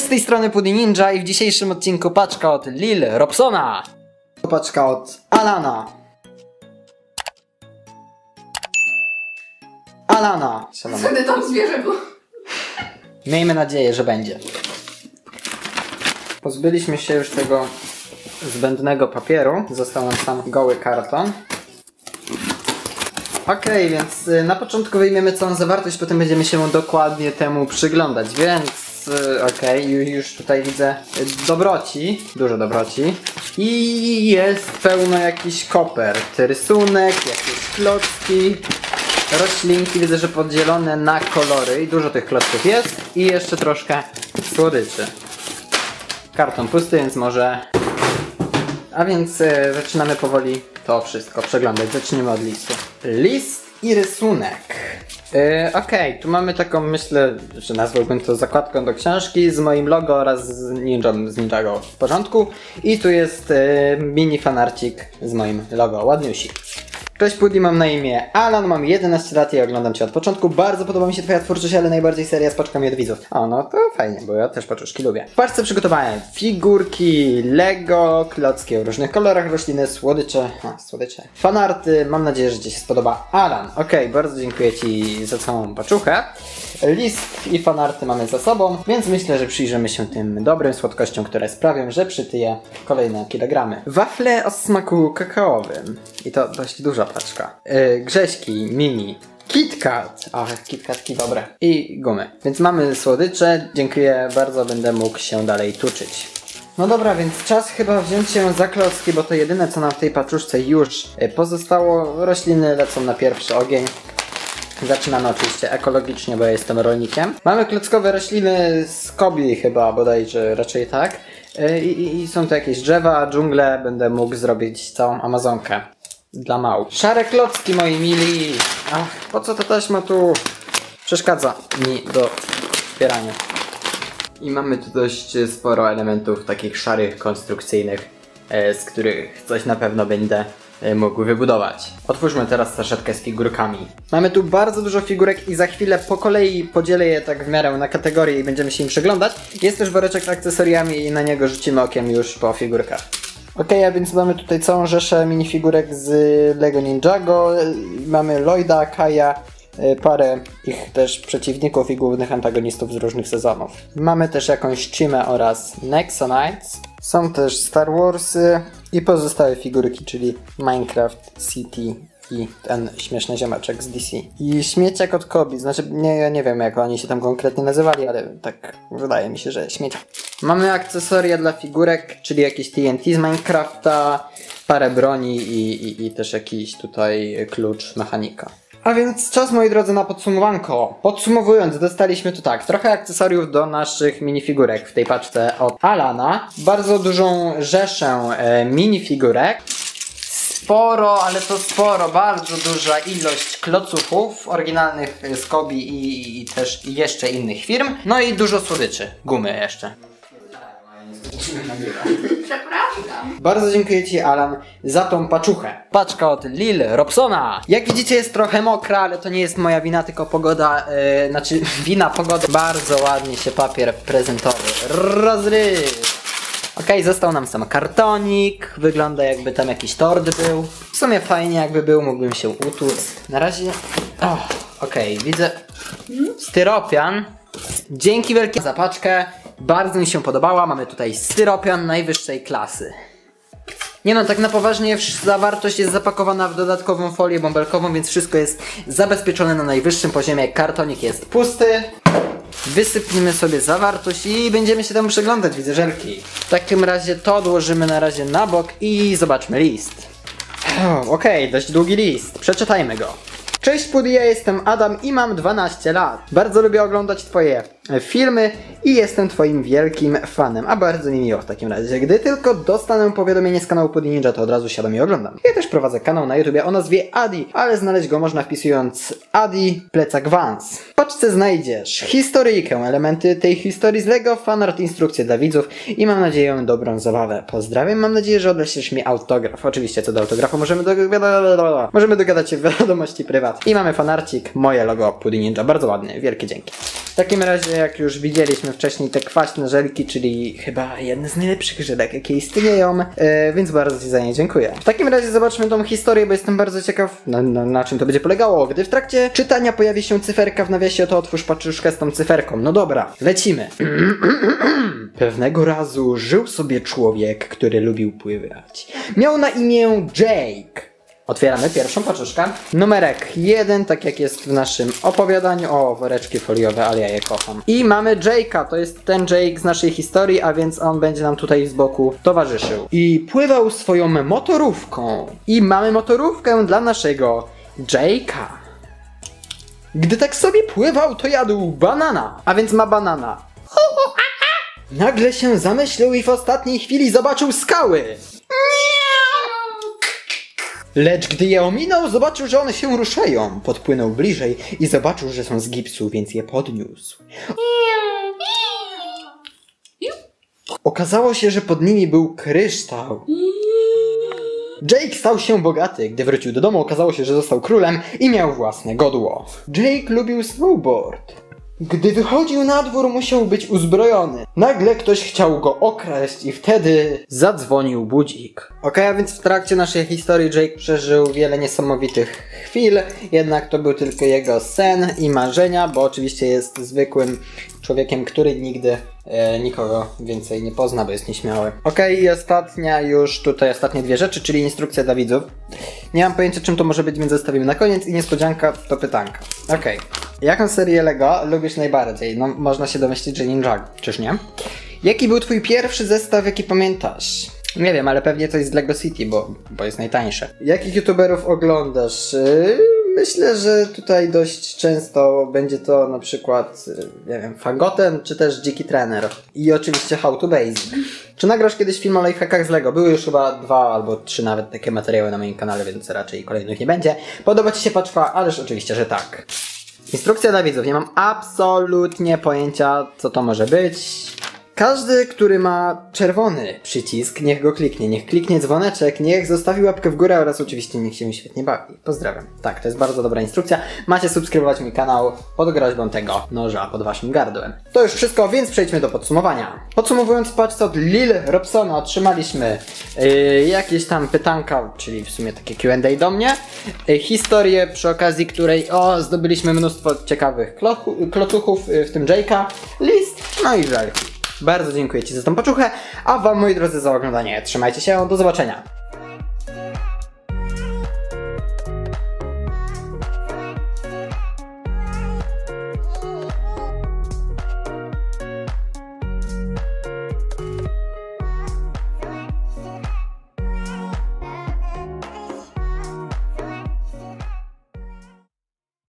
Cześć z tej strony Pudding Ninja i w dzisiejszym odcinku paczka od Lil Robsona. Paczka od Alana. Alana. Szalona. Wtedy tam zwierzę było. Miejmy nadzieję, że będzie. Pozbyliśmy się już tego zbędnego papieru. Został nam sam goły karton. Okej, więc y, na początku wyjmiemy całą zawartość, potem będziemy się dokładnie temu przyglądać, więc y, okej, ju- już tutaj widzę y, dobroci, dużo dobroci i jest pełno jakiś kopert, rysunek, jakieś klocki, roślinki, widzę, że podzielone na kolory i dużo tych klocków jest i jeszcze troszkę słodyczy. Karton pusty, więc może a więc e, zaczynamy powoli to wszystko przeglądać. Zaczniemy od listu. List i rysunek. E, Okej, tu mamy taką, myślę, że nazwałbym to zakładką do książki z moim logo oraz z ninją z Ninjago w porządku. I tu jest e, mini fanarcik z moim logo, ładniusi. Cześć Puddy, mam na imię Alan, mam 11 lat i oglądam Cię od początku. Bardzo podoba mi się Twoja twórczość, ale najbardziej seria z paczkami od widzów. O, no to fajnie, bo ja też paczuszki lubię. W paczce przygotowałem figurki, Lego, klocki o różnych kolorach, rośliny, słodycze, a, słodycze, fanarty. Mam nadzieję, że Ci się spodoba. Alan, okej, bardzo dziękuję Ci za całą paczuchę. List i fanarty mamy za sobą, więc myślę, że przyjrzymy się tym dobrym słodkościom, które sprawią, że przytyję kolejne kilogramy. Wafle o smaku kakaowym. I to dość duża paczka. Yy, grześki, mini. KitKat! Ach, KitKatki dobre. I gumy. Więc mamy słodycze. Dziękuję bardzo, będę mógł się dalej tuczyć. No dobra, więc czas chyba wziąć się za klocki, bo to jedyne co nam w tej paczuszce już y, pozostało. Rośliny lecą na pierwszy ogień. Zaczynamy oczywiście ekologicznie, bo ja jestem rolnikiem. Mamy klockowe rośliny z Kobi chyba, bodajże raczej tak. Yy, I, I są to jakieś drzewa, dżungle, będę mógł zrobić całą Amazonkę. Dla małp. Szare klocki moi mili. Ach, po co ta taśma tu przeszkadza mi do zbierania. I mamy tu dość sporo elementów takich szarych, konstrukcyjnych, e, z których coś na pewno będę e, mógł wybudować. Otwórzmy teraz saszetkę z figurkami. Mamy tu bardzo dużo figurek i za chwilę po kolei podzielę je tak w miarę na kategorie i będziemy się im przyglądać. Jest też woreczek z akcesoriami i na niego rzucimy okiem już po figurkach. Okej, a więc mamy tutaj całą rzeszę minifigurek z Lego Ninjago. Mamy Lloyda, Kaja, y, parę ich też przeciwników i głównych antagonistów z różnych sezonów. Mamy też jakąś Chimę oraz Nexonites. Są też Star Warsy i pozostałe figurki, czyli Minecraft, City i ten śmieszny ziomeczek z DC. I śmieciak od Kobi, znaczy nie, ja nie wiem jak oni się tam konkretnie nazywali, ale tak wydaje mi się, że śmieciak. Mamy akcesoria dla figurek, czyli jakieś TNT z Minecrafta, parę broni i, i, i też jakiś tutaj klucz mechanika. A więc czas moi drodzy na podsumowanko. Podsumowując, dostaliśmy tu tak, trochę akcesoriów do naszych minifigurek w tej paczce od Alana, bardzo dużą rzeszę e, minifigurek, sporo, ale to sporo, bardzo duża ilość klocuchów oryginalnych z Kobi i, i też jeszcze innych firm, no i dużo słodyczy, gumy jeszcze. Przepraszam. Bardzo dziękuję Ci, Alan, za tą paczuchę. Paczka od Lil Robsona. Jak widzicie, jest trochę mokra, ale to nie jest moja wina, tylko pogoda, yy, znaczy wina pogody. Bardzo ładnie się papier prezentowy rozryw. Okej, został nam sam kartonik. Wygląda jakby tam jakiś tort był. W sumie fajnie jakby był, mógłbym się utłuc. Na razie... O, Okej, widzę styropian. Dzięki wielkie za paczkę. Bardzo mi się podobała. Mamy tutaj styropian najwyższej klasy. Nie no, tak na poważnie zawartość jest zapakowana w dodatkową folię bąbelkową, więc wszystko jest zabezpieczone na najwyższym poziomie. Kartonik jest pusty. Wysypnijmy sobie zawartość i będziemy się temu przyglądać, widzę żelki. W takim razie to odłożymy na razie na bok i zobaczmy list. O, Okej, dość długi list. Przeczytajmy go. Cześć Pudy, ja jestem Adam i mam 12 lat. Bardzo lubię oglądać Twoje filmy i jestem Twoim wielkim fanem, a bardzo mi miło w takim razie. Gdy tylko dostanę powiadomienie z kanału Pudy Ninja, to od razu siadam i oglądam. Ja też prowadzę kanał na YouTubie o nazwie Adi, ale znaleźć go można wpisując Adi plecak Vans. W paczce znajdziesz historyjkę, elementy tej historii z Lego, fanart, instrukcje dla widzów i mam nadzieję dobrą zabawę. Pozdrawiam, mam nadzieję, że odeślesz mi autograf. Oczywiście co do autografu możemy, do... możemy dogadać się w wiadomości prywatnej. I mamy fanarcik, moje logo Pudy Ninja, bardzo ładny, wielkie dzięki. W takim razie jak już widzieliśmy wcześniej, te kwaśne żelki, czyli chyba jedne z najlepszych żelek, jakie istnieją, e, więc bardzo Ci za nie dziękuję. W takim razie zobaczmy tą historię, bo jestem bardzo ciekaw, na, na, na czym to będzie polegało. Gdy w trakcie czytania pojawi się cyferka w nawiasie, to otwórz paczuszkę z tą cyferką. No dobra, lecimy. Pewnego razu żył sobie człowiek, który lubił pływać. Miał na imię Jake. Otwieramy pierwszą paczuszkę. Numerek jeden, tak jak jest w naszym opowiadaniu. O, woreczki foliowe, ale ja je kocham. I mamy Jake'a, to jest ten Jake z naszej historii, a więc on będzie nam tutaj z boku towarzyszył. I pływał swoją motorówką. I mamy motorówkę dla naszego Jake'a. Gdy tak sobie pływał, to jadł banana, a więc ma banana. Nagle się zamyślił i w ostatniej chwili zobaczył skały. Lecz gdy je ominął, zobaczył, że one się ruszają. Podpłynął bliżej i zobaczył, że są z gipsu, więc je podniósł. Okazało się, że pod nimi był kryształ. Jake stał się bogaty. Gdy wrócił do domu, okazało się, że został królem i miał własne godło. Jake lubił snowboard. Gdy wychodził na dwór, musiał być uzbrojony. Nagle ktoś chciał go okraść i wtedy zadzwonił budzik. Okej, a więc w trakcie naszej historii Jake przeżył wiele niesamowitych chwil, jednak to był tylko jego sen i marzenia, bo oczywiście jest zwykłym człowiekiem, który nigdy e, nikogo więcej nie pozna, bo jest nieśmiały. Okej, i ostatnia już tutaj, ostatnie dwie rzeczy, czyli instrukcja dla widzów. Nie mam pojęcia czym to może być, więc zostawimy na koniec i niespodzianka to pytanka. Okej. Jaką serię Lego lubisz najbardziej? No, można się domyślić, że Ninjago, czyż nie? Jaki był twój pierwszy zestaw, jaki pamiętasz? Nie wiem, ale pewnie coś z Lego City, bo, bo jest najtańsze. Jakich youtuberów oglądasz? Yy, Myślę, że tutaj dość często będzie to na przykład, yy, nie wiem, Fagoten, czy też Dziki Trener. I oczywiście How to Basic. Czy nagrasz kiedyś film o lifehackach z Lego? Były już chyba dwa albo trzy nawet takie materiały na moim kanale, więc raczej kolejnych nie będzie. Podoba Ci się paczka? Ależ oczywiście, że tak. Instrukcja dla widzów. Nie mam absolutnie pojęcia, co to może być. Każdy, który ma czerwony przycisk, niech go kliknie. Niech kliknie dzwoneczek, niech zostawi łapkę w górę oraz oczywiście niech się świetnie bawi. Pozdrawiam. Tak, to jest bardzo dobra instrukcja. Macie subskrybować mój kanał pod groźbą tego noża pod waszym gardłem. To już wszystko, więc przejdźmy do podsumowania. Podsumowując paczkę od Lil Robsona otrzymaliśmy yy, jakieś tam pytanka, czyli w sumie takie Q&A do mnie. Yy, historię przy okazji której o, zdobyliśmy mnóstwo ciekawych klochu- klocuchów, yy, w tym Jake'a, list, no i żelki. Bardzo dziękuję Ci za tą poczuchę, a Wam moi drodzy za oglądanie. Trzymajcie się, do zobaczenia.